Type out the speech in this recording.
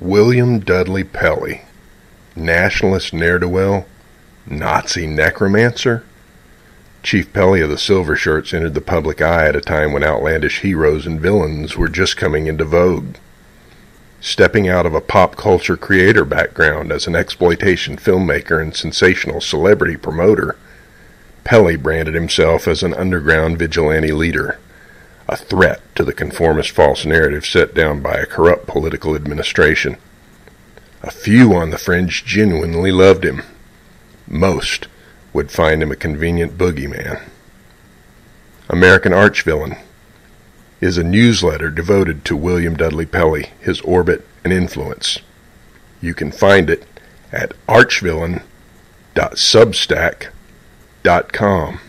William Dudley Pelley, nationalist ne'er-do-well, Nazi necromancer? Chief Pelley of the Silver Shirts entered the public eye at a time when outlandish heroes and villains were just coming into vogue. Stepping out of a pop culture creator background as an exploitation filmmaker and sensational celebrity promoter, Pelley branded himself as an underground vigilante leader, a threat to the conformist false narrative set down by a corrupt political administration. A few on the fringe genuinely loved him. Most would find him a convenient boogeyman. American Archvillain is a newsletter devoted to William Dudley Pelley, his orbit and influence. You can find it at archvillain.substack.com.